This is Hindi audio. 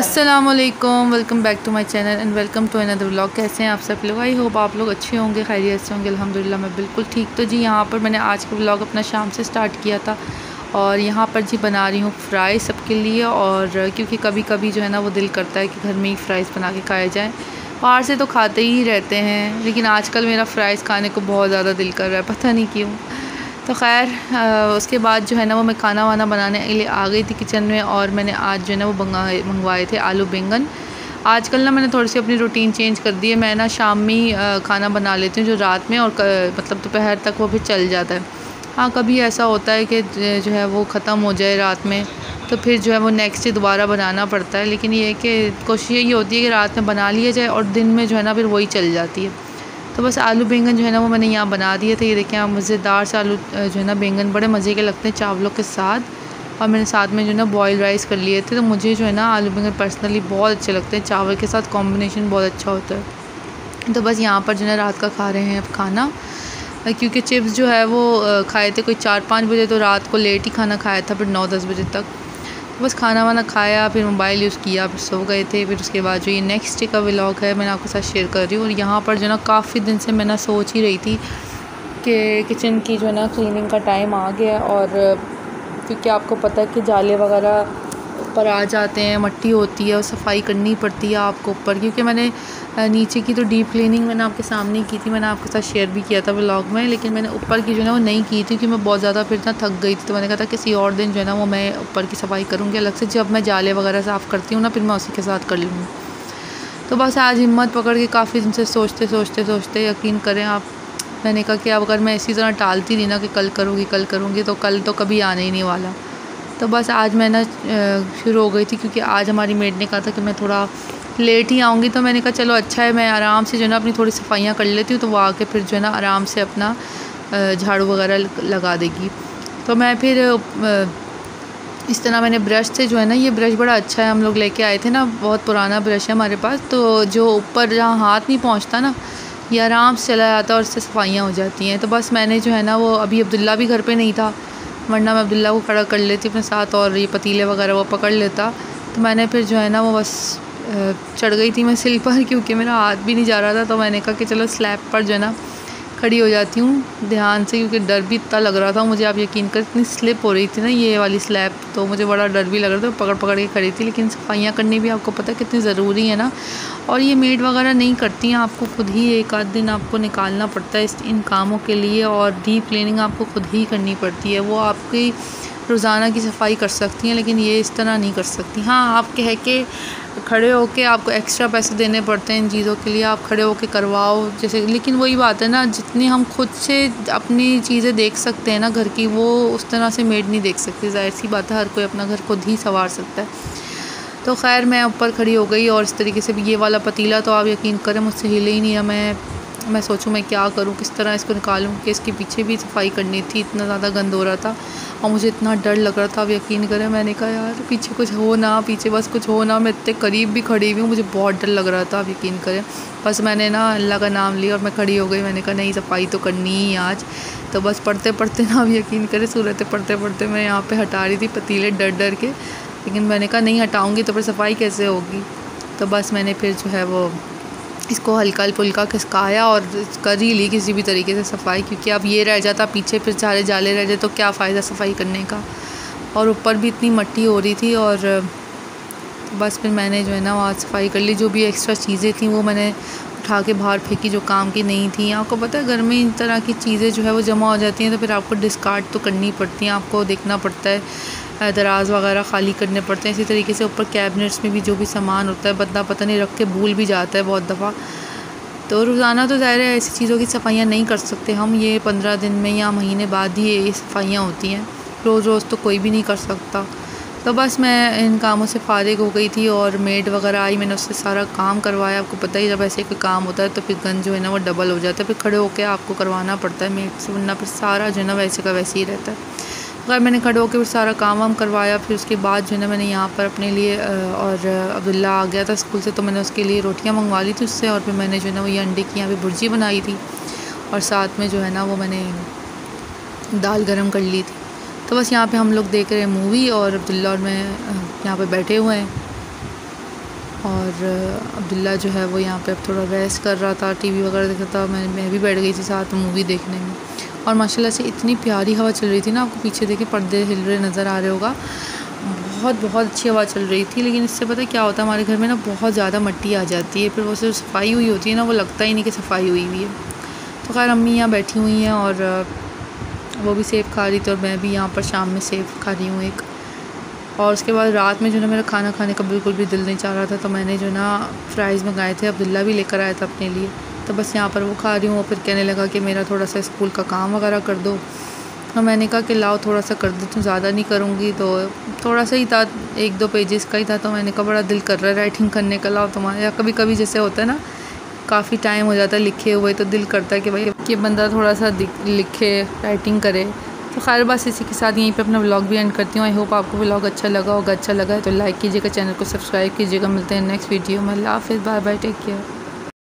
Aslam welcome back to my channel and welcome to another vlog कैसे हैं आप सब लोग? आई होप आप लोग अच्छे होंगे, खैरियत से होंगे अल्हम्दुलिल्लाह मैं बिल्कुल ठीक तो जी, यहाँ पर मैंने आज का व्लॉग अपना शाम से स्टार्ट किया था और यहाँ पर जी बना रही हूँ फ्राई सबके लिए और क्योंकि कभी कभी जो है ना वो दिल करता है कि घर में ही फ़्राइज़ बना के खाए जाएँ। बाहर से तो खाते ही रहते हैं, लेकिन आजकल मेरा फ़्राइज़ खाने को बहुत ज़्यादा दिल कर रहा है, पता नहीं क्यों। तो खैर उसके बाद जो है ना वो मैं खाना वाना बनाने के लिए आ गई थी किचन में और मैंने आज जो है ना वो मंगवाए थे आलू बैंगन। आजकल ना मैंने थोड़ी सी अपनी रूटीन चेंज कर दी है। मैं ना शाम में खाना बना लेती हूँ जो रात में और मतलब दोपहर तक वो फिर चल जाता है। हाँ कभी ऐसा होता है कि जो है वो ख़त्म हो जाए रात में तो फिर जो है वो नेक्स्ट डे दोबारा बनाना पड़ता है। लेकिन ये कि कोशिश यही होती है कि रात में बना लिया जाए और दिन में जो है ना फिर वही चल जाती है। तो बस आलू बैंगन जो है ना वो मैंने यहाँ बना दिए थे। ये देखें आप मज़ेदार से आलू जो है ना बैंगन बड़े मज़े के लगते हैं चावलों के साथ। और मैंने साथ में जो है ना बॉयल राइस कर लिए थे। तो मुझे जो है ना आलू बैंगन पर्सनली बहुत अच्छे लगते हैं। चावल के साथ कॉम्बिनेशन बहुत अच्छा होता है। तो बस यहाँ पर जो है रात का खा रहे हैं अब खाना। क्योंकि चिप्स जो है वो खाए थे कोई चार पाँच बजे तो रात को लेट ही खाना खाया था, फिर नौ दस बजे तक। बस खाना वाना खाया, फिर मोबाइल यूज़ किया, फिर सो गए थे। फिर उसके बाद जो ये नेक्स्ट डे का व्लॉग है, मैंने आपके साथ शेयर कर रही हूँ। और यहाँ पर जो ना, काफ़ी दिन से मैं ना सोच ही रही थी कि किचन की जो है ना क्लिनिंग का टाइम आ गया। और, क्योंकि आपको पता है कि जाले वगैरह ऊपर आ जाते हैं, मट्टी होती है और सफ़ाई करनी पड़ती है आपको ऊपर। क्योंकि मैंने नीचे की तो डीप क्लीनिंग मैंने आपके सामने की थी, मैंने आपके साथ शेयर भी किया था व्लॉग में, लेकिन मैंने ऊपर की जो है वो नहीं की थी, क्योंकि मैं बहुत ज़्यादा फिर ना थक गई थी। तो मैंने कहा था किसी और दिन जो है ना वो मैं ऊपर की सफ़ाई करूँगी। अलग से जब मैं जाले वगैरह साफ़ करती हूँ ना, फिर मैं उसी के साथ कर लूँगी। तो बस आज हिम्मत पकड़ के काफ़ी दिन से सोचते सोचते सोचते यकीन करें आप, मैंने कहा कि अब अगर मैं इसी तरह टालती रही ना कि कल करूँगी कल करूँगी तो कल तो कभी आने ही नहीं वाला। तो बस आज मैं ना शुरू हो गई थी क्योंकि आज हमारी मेड ने कहा था कि मैं थोड़ा लेट ही आऊँगी। तो मैंने कहा, चलो अच्छा है, मैं आराम से जो है ना अपनी थोड़ी सफाइयाँ कर लेती हूँ तो वो आके फिर जो है ना आराम से अपना झाड़ू वगैरह लगा देगी। तो मैं फिर इस तरह मैंने ब्रश से जो है ना, ये ब्रश बड़ा अच्छा है, हम लोग लेके आए थे ना, बहुत पुराना ब्रश है हमारे पास। तो जो ऊपर जहाँ हाथ नहीं पहुँचता ना, ये आराम से चला जाता है और इससे सफाइयाँ हो जाती हैं। तो बस मैंने जो है ना, वो अभी अब्दुल्ला भी घर पे नहीं था वरना मैं अब्दुल्ला को खड़ा कर लेती, अपने साथ और ये पतीले वगैरह वो पकड़ लेता। तो मैंने फिर जो है ना वो बस चढ़ गई थी मैं सिल पर, क्योंकि मेरा हाथ भी नहीं जा रहा था तो मैंने कहा कि चलो स्लैब पर जो है ना खड़ी हो जाती हूँ ध्यान से, क्योंकि डर भी इतना लग रहा था मुझे, आप यकीन कर, इतनी स्लिप हो रही थी ना ये वाली स्लैब तो मुझे बड़ा डर भी लग रहा था पकड़ पकड़ के खड़ी थी, लेकिन सफाइयाँ करनी भी आपको पता कितनी ज़रूरी है ना। और ये मेड वगैरह नहीं करती हैं, आपको खुद ही एक आध दिन आपको निकालना पड़ता है इस, इन कामों के लिए, और डीप क्लीनिंग आपको खुद ही करनी पड़ती है, वो आपकी रोज़ाना की सफ़ाई कर सकती हैं, लेकिन ये इस तरह नहीं कर सकती। हाँ आप कह के खड़े होके आपको एक्स्ट्रा पैसे देने पड़ते हैं इन चीज़ों के लिए, आप खड़े होके करवाओ, जैसे, लेकिन वही बात है ना, जितनी हम खुद से अपनी चीज़ें देख सकते हैं ना घर की, वो उस तरह से मेड नहीं देख सकती, ज़ाहिर सी बात है, हर कोई अपना घर खुद ही संवार सकता है। तो खैर, मैं ऊपर खड़ी हो गई और इस तरीके से ये वाला पतीला तो आप यकीन करें, मुझसे हिले ही नहीं है, मैं मैं सोचूं मैं क्या करूँ, किस तरह इसको निकालूं, कि इसके पीछे भी सफ़ाई करनी थी, इतना ज़्यादा गंद हो रहा था। और मुझे इतना डर लग रहा था अब यकीन करें। मैंने कहा, यार, पीछे कुछ हो ना, पीछे बस कुछ हो ना, मैं इतने करीब भी खड़ी हुई हूँ, मुझे बहुत डर लग रहा था अब यकीन करें। बस मैंने ना अल्लाह का नाम लिया और मैं खड़ी हो गई। मैंने कहा, नहीं, सफ़ाई तो करनी ही आज। तो बस पढ़ते पढ़ते ना अब यकीन करें, सूरतें पढ़ते पढ़ते मैं यहाँ पर हटा रही थी पतीले डर डर के। लेकिन मैंने कहा, नहीं, हटाऊँगी तो फिर सफ़ाई कैसे होगी? तो बस मैंने फिर जो है वो इसको हल्का फुल्का खिसकाया और कर ही ली किसी भी तरीके से सफ़ाई, क्योंकि अब ये रह जाता पीछे, फिर सारे जाले रह जाए तो क्या फ़ायदा सफ़ाई करने का? और ऊपर भी इतनी मट्टी हो रही थी और बस फिर मैंने जो है ना वहाँ सफ़ाई कर ली। जो भी एक्स्ट्रा चीज़ें थी वो मैंने उठा के बाहर फेंकी जो काम की नहीं थी। आपको पता है, घर में इन तरह की चीज़ें जो है वो जमा हो जाती हैं तो फिर आपको डिस्कार्ड तो करनी पड़ती हैं, आपको देखना पड़ता है। दराज वगैरह ख़ाली करने पड़ते हैं। इसी तरीके से ऊपर कैबिनेट्स में भी जो भी सामान होता है बंदा पता नहीं, रख के भूल भी जाता है बहुत दफ़ा। तो रोज़ाना तो ज़ाहिर है, ऐसी चीज़ों की सफाइयाँ नहीं कर सकते हम। ये पंद्रह दिन में या महीने बाद ही ये सफाइयाँ होती हैं। रोज़ रोज़ तो कोई भी नहीं कर सकता। तो बस मैं इन कामों से फारिग हो गई थी और मेड वगैरह आई, मैंने उससे सारा काम करवाया। आपको पता ही जब ऐसे कोई काम होता है तो फिर गन जो है ना, वो डबल हो जाता है। फिर खड़े होकर आपको करवाना पड़ता है। मेड से वरना फिर सारा जो है ना, वैसे का वैसे ही रहता है। खैर मैंने खड़े होकर सारा काम वाम करवाया, फिर उसके बाद जो है ना मैंने यहाँ पर अपने लिए और अब्दुल्ला आ गया था स्कूल से तो मैंने उसके लिए रोटियाँ मंगवा ली थी उससे, और फिर मैंने जो है ना वो ये अंडे की यहाँ पे भुर्जी बनाई थी, और साथ में जो है ना वो मैंने दाल गरम कर ली थी। तो बस यहाँ पे हम लोग देख रहे हैं मूवी, और अब्दुल्ला और मैं यहाँ पे बैठे हुए हैं, और अब्दुल्ला जो है वो यहाँ पे अब थोड़ा रेस्ट कर रहा था टीवी वगैरह देख रहा था, मैं मैं भी बैठ गई थी साथ मूवी देखने में। और माशाल्लाह से इतनी प्यारी हवा चल रही थी ना, आपको पीछे देखे पर्दे हिल रहे, नज़र आ रहे होगा। बहुत बहुत अच्छी हवा चल रही थी, लेकिन इससे पता क्या होता है, हमारे घर में ना बहुत ज़्यादा मट्टी आ जाती है, फिर वो सिर्फ़ सफ़ाई हुई होती है ना, वो लगता ही नहीं कि सफ़ाई हुई हुई है। तो खैर, अम्मी यहाँ बैठी हुई हैं और वो भी सेब खा रही थी और मैं भी यहाँ पर शाम में सेब खा रही हूँ एक। और उसके बाद रात में जो ना, मेरा खाना खाने का बिल्कुल भी दिल नहीं चाह रहा था तो मैंने जो ना फ्राइज़ मंगाए थे, अब्दुल्ला भी लेकर आया था अपने लिए। तो बस यहाँ पर वो खा रही हूँ और फिर कहने लगा कि मेरा थोड़ा सा स्कूल का काम वगैरह कर दो। तो मैंने कहा कि लाओ, थोड़ा सा कर देती हूँ ज़्यादा नहीं करूँगी। तो थोड़ा सा ही था, एक दो पेजेस का ही था तो मैंने कहा बड़ा दिल कर रहा है राइटिंग करने का, लाओ तुम्हारे। या कभी कभी जैसे होता है ना, काफ़ी टाइम हो जाता है लिखे हुए तो दिल करता है कि भाई, कि बंदा थोड़ा सा लिखे राइटिंग करे। तो खैर बस इसी के साथ यहीं पे अपना व्लॉग भी एंड करती हूँ। आई होप आपको व्लॉग अच्छा लगा होगा अच्छा लगा है तो लाइक कीजिएगा चैनल को सब्सक्राइब कीजिएगा। मिलते हैं नेक्स्ट वीडियो में। अल्लाह हाफिज़ बाय बाय टेक केयर